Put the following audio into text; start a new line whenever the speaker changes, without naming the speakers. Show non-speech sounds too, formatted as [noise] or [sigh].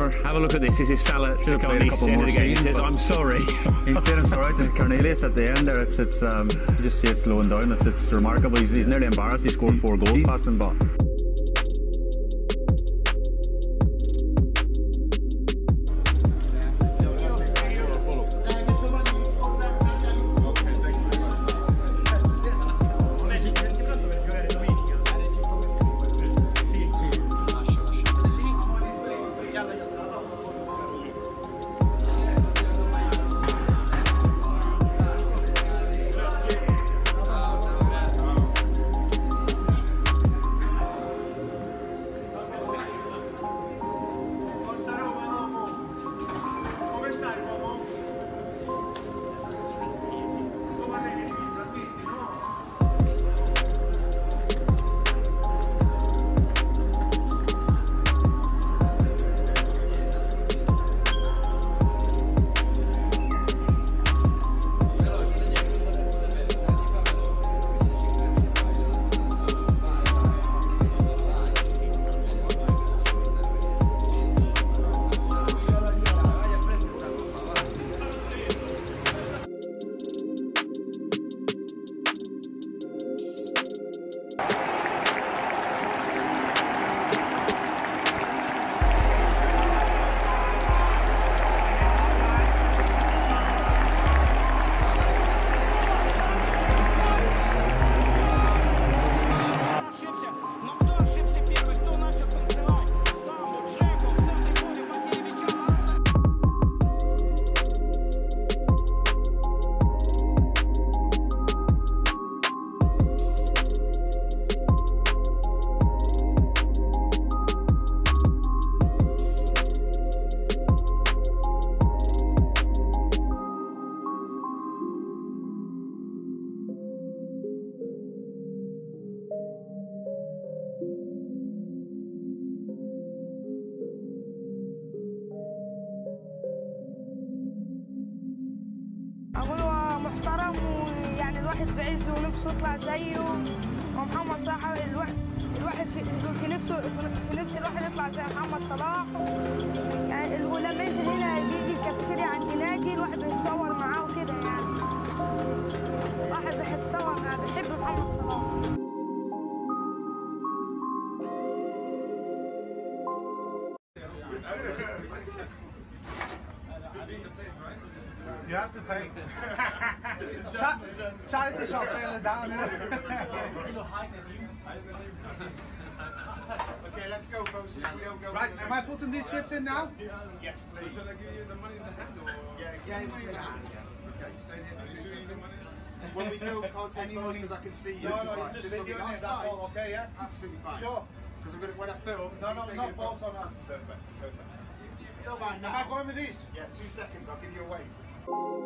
a look at this. This is Salah
have.
He says, "I'm sorry." [laughs]
Saying I'm sorry to Karnezis at the end there. It's it's um you just see it slowing down. It's it's remarkable. He's, he's nearly embarrassed. He scored four goals past him, but
الواحد بعزه ونفسه يطلع زيه. ومحمد صلاح الواحد الواحد في, في نفسه في نفس الواحد يطلع زي محمد صلاح. يعني ولما ينزل هنا بيجي الكافيتيريا عند نادي. الواحد بيتصور معاه وكده يعني. الواحد بيحب
You have to pay. [laughs] Cha- charity shop failing down. [laughs]
Okay, let's go, folks. We go.
Right, am I putting these chips in now?
Yes, please. Should I give you the money in the hand or? Yeah, yeah, money in the hand. Okay, stay there. [laughs] When we go, can't take photos because I can see you.
No, no,
Right,
just
let me
video it, that's all okay, yeah?
Absolutely fine.
Sure.
Because I'm gonna when I film.
No, no,
please
no
take it
photo,
from-
no.
Perfect, perfect. Don't mind
Am I
now.
going with these?
Yeah, two seconds. I'll give you a wave. Thank you